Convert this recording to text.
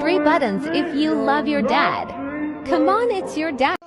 three buttons if you love your dad. Come on, it's your dad.